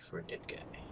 For a dead guy.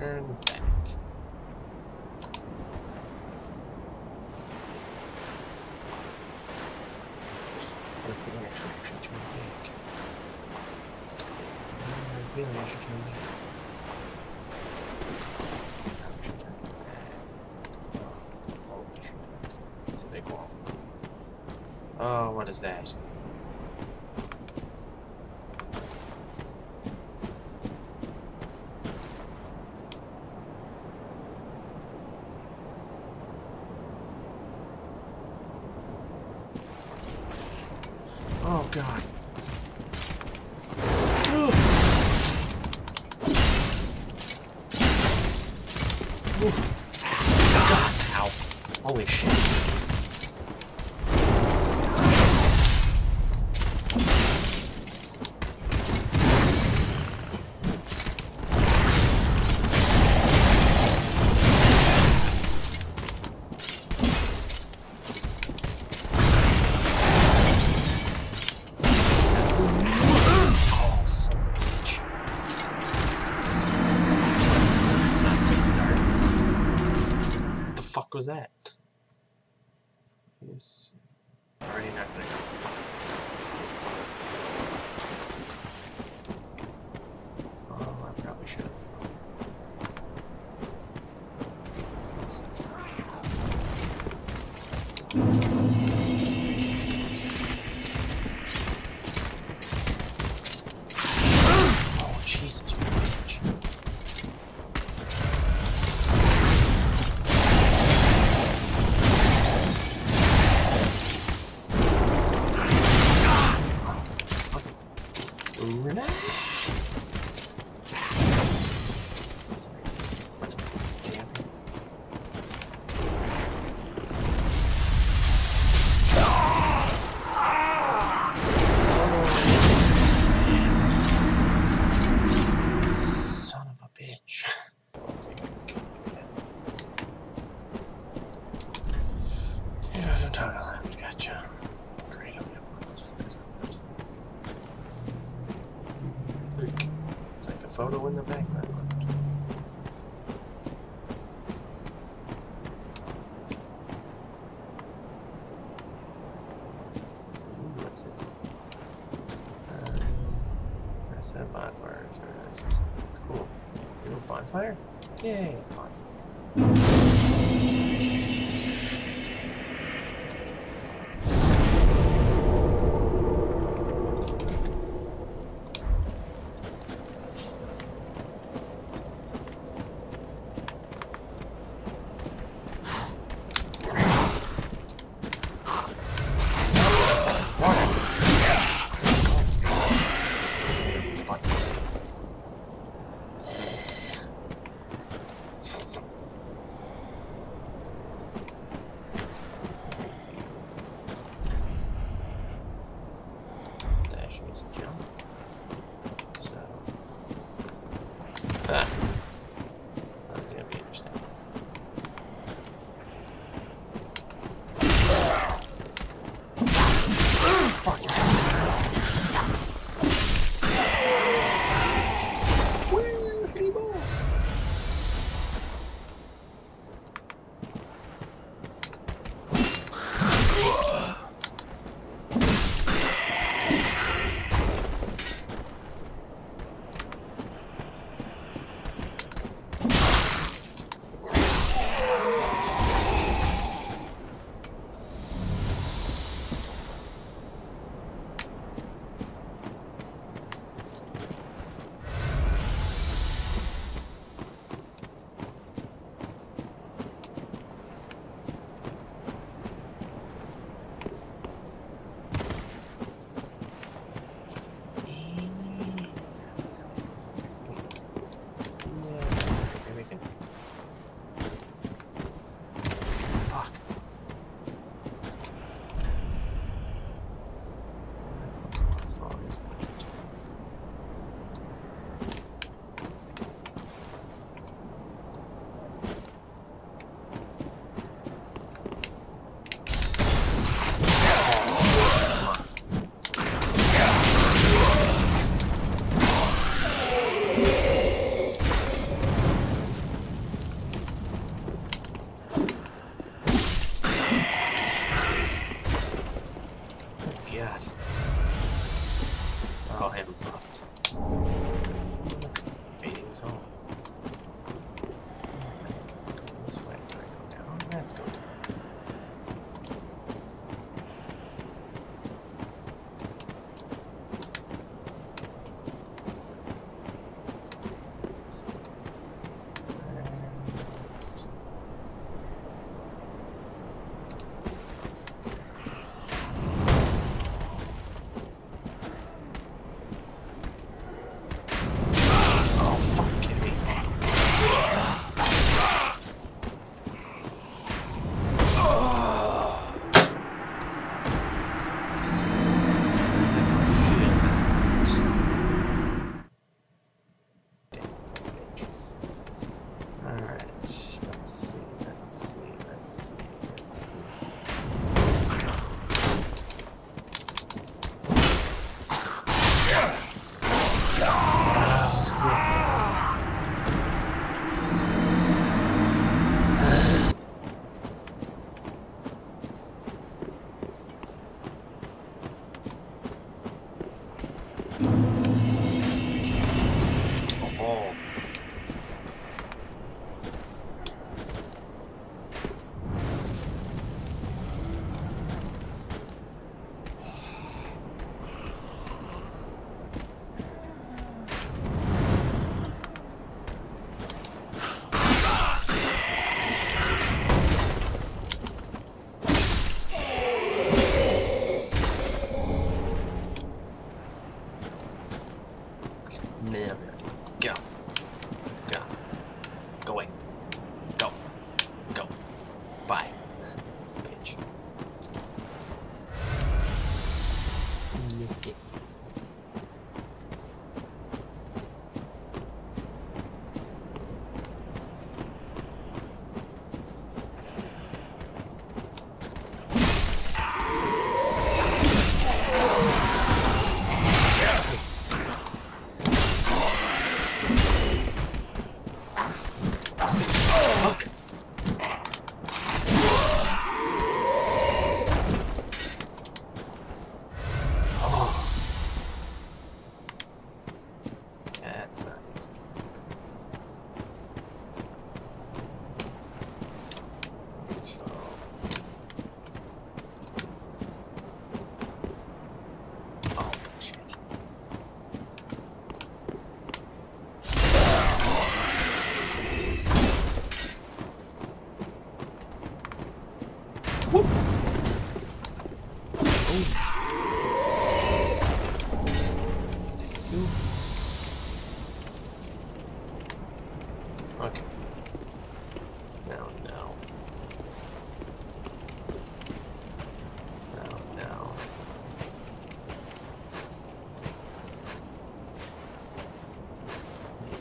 Turn back. What if we don't actually, actually turn back? I feel like I should turn back. Oh, what is that?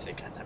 Means I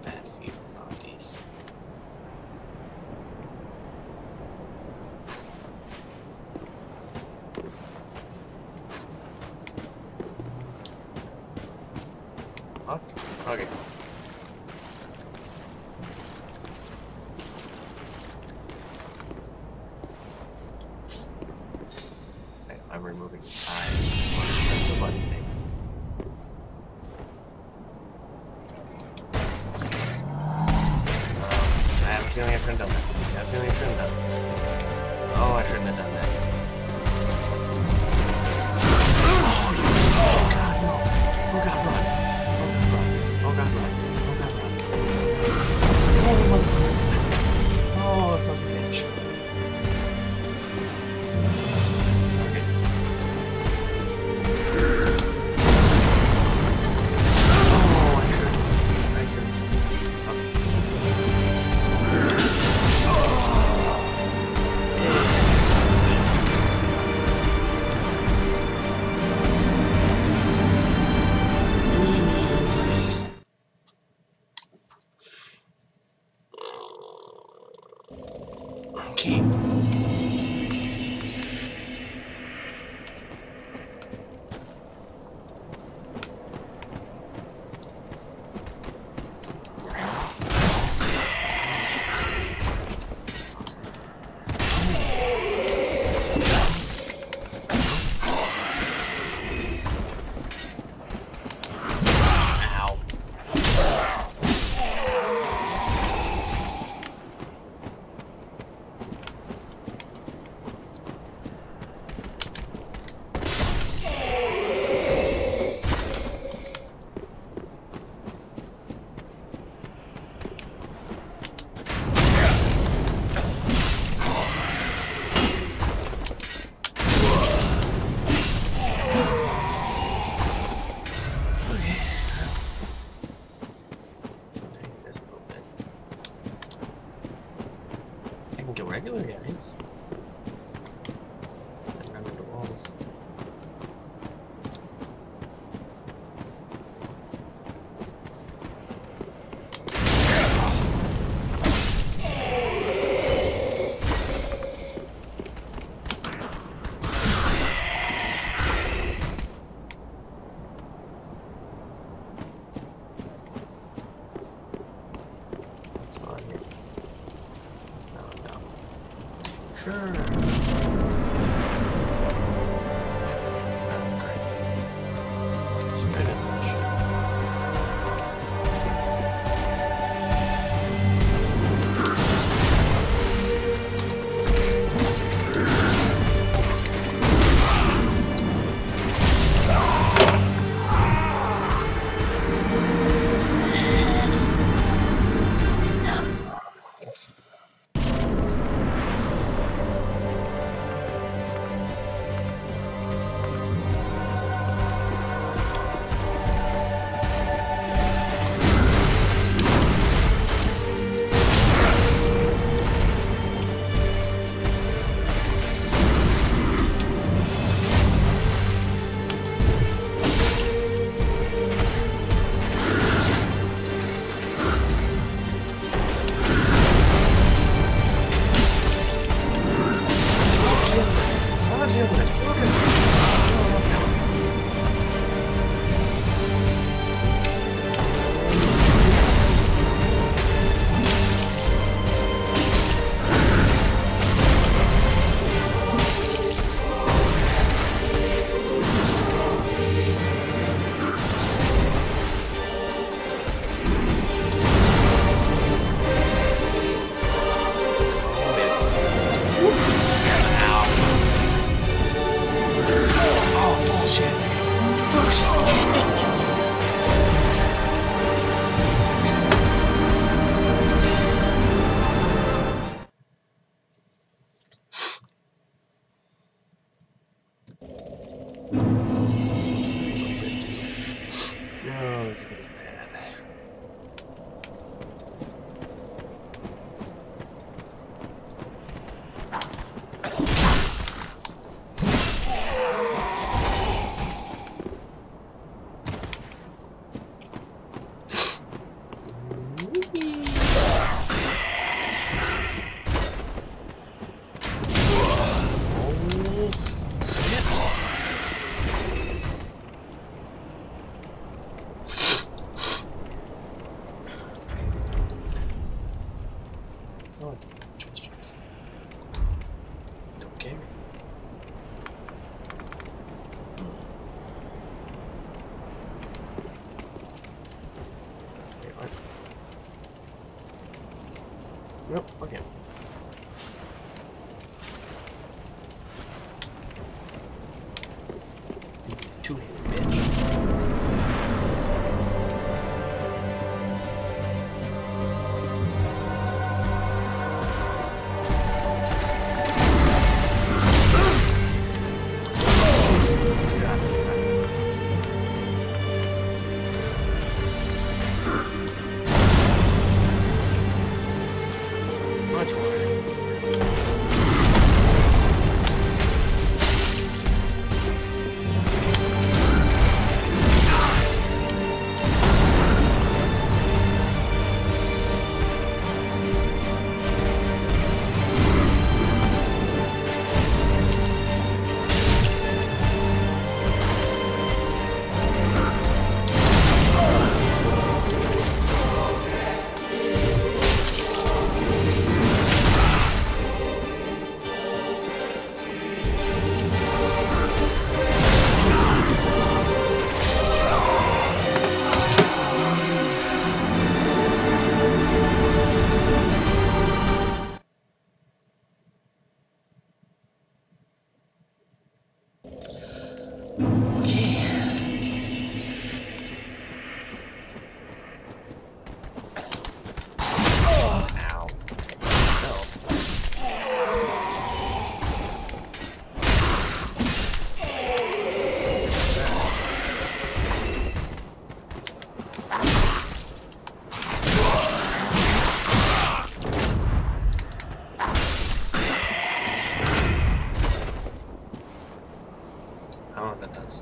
that does.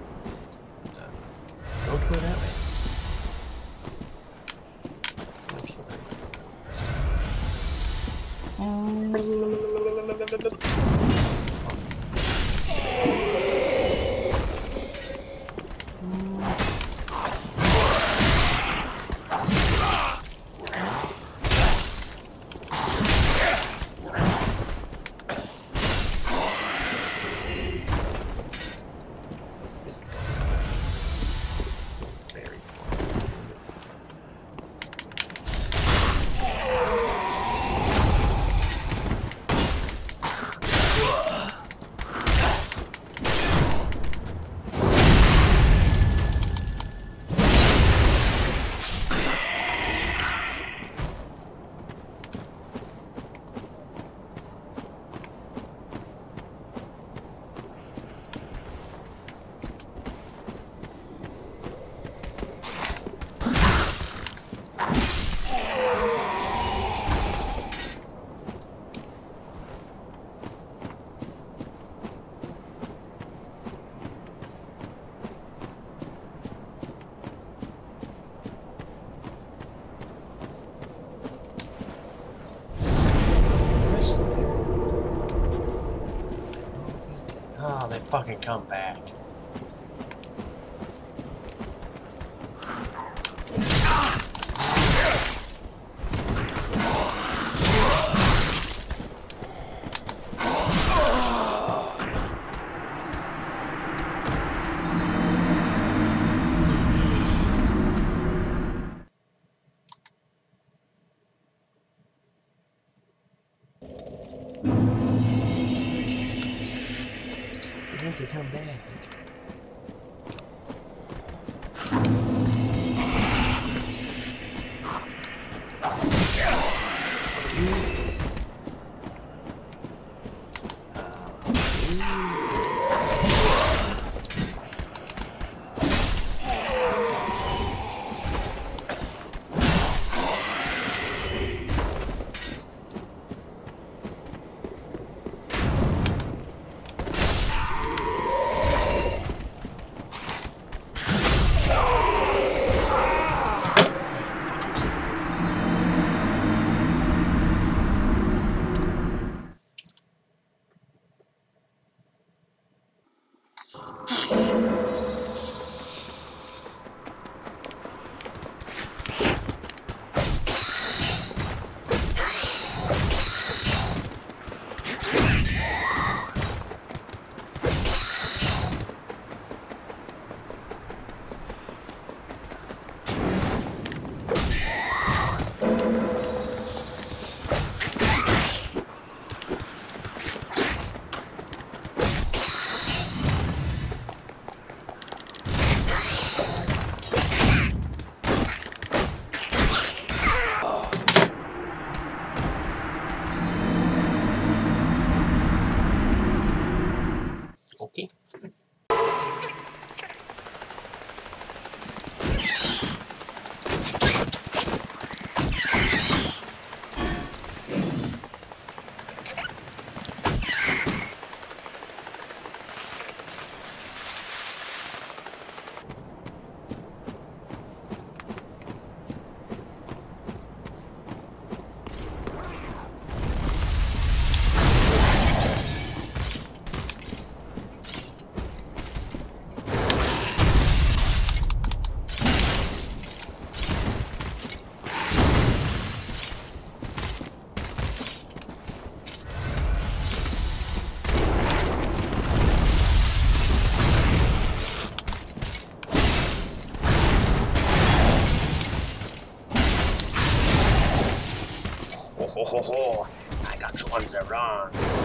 Don't go it that way. fucking come back. Ho ho! I got you on the run.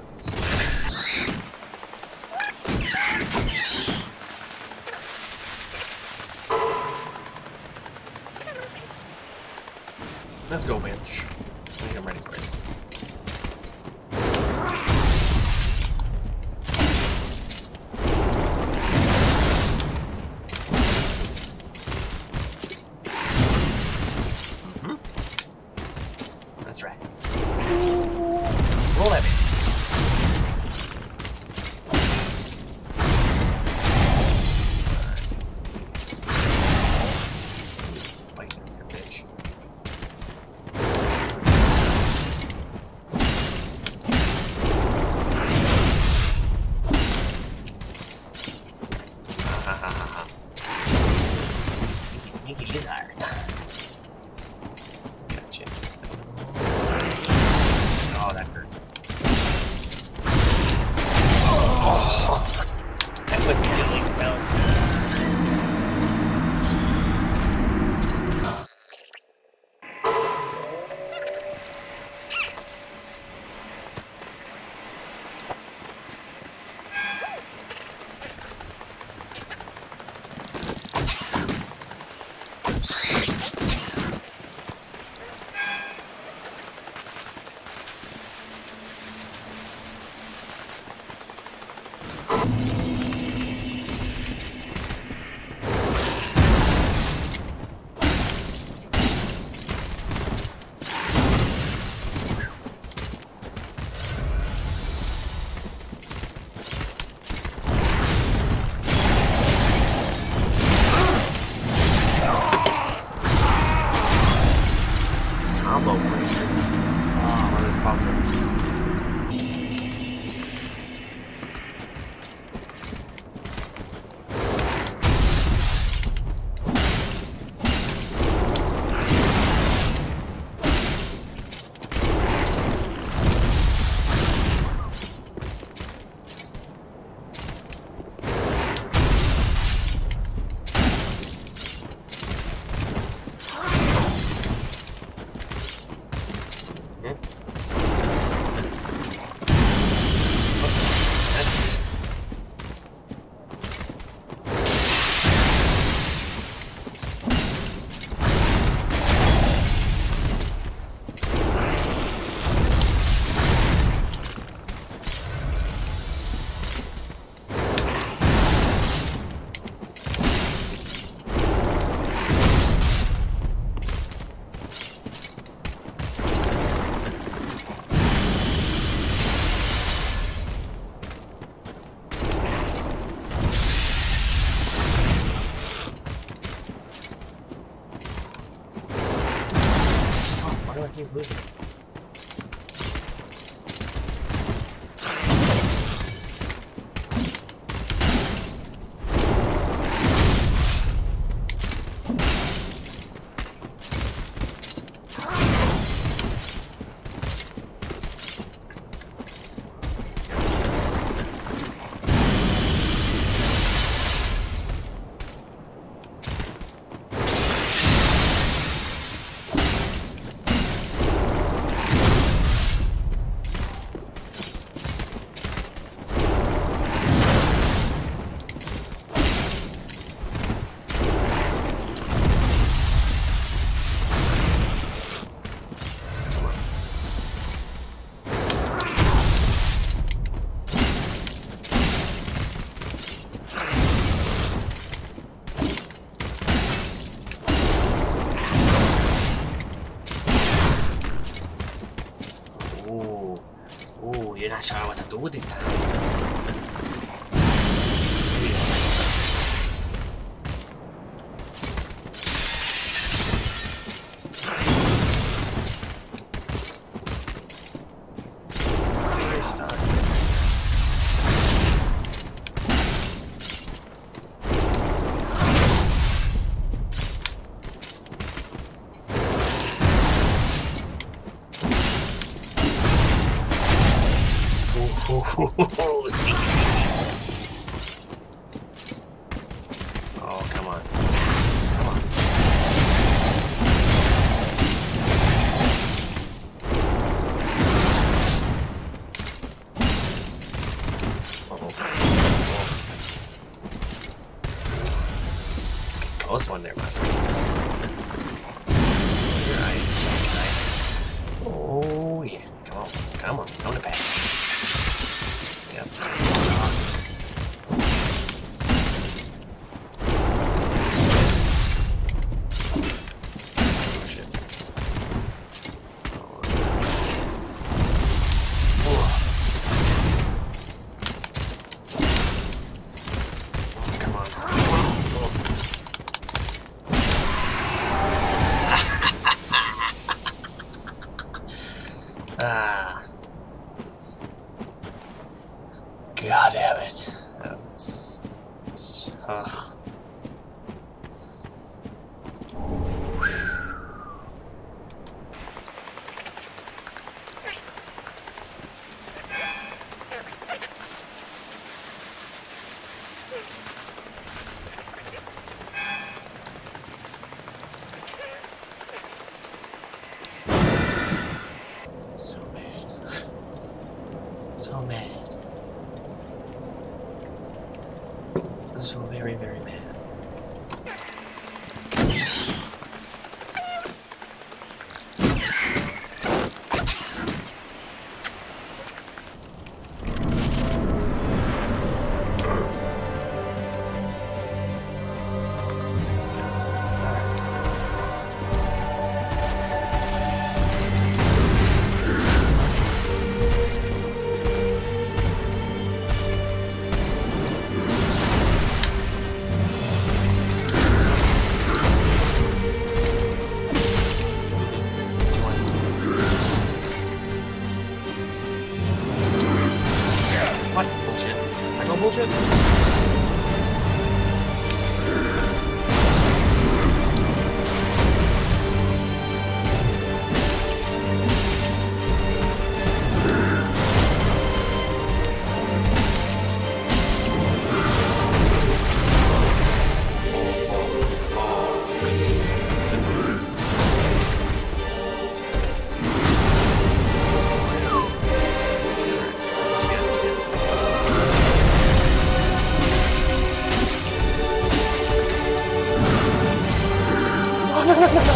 シャまたどうでした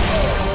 Whoa!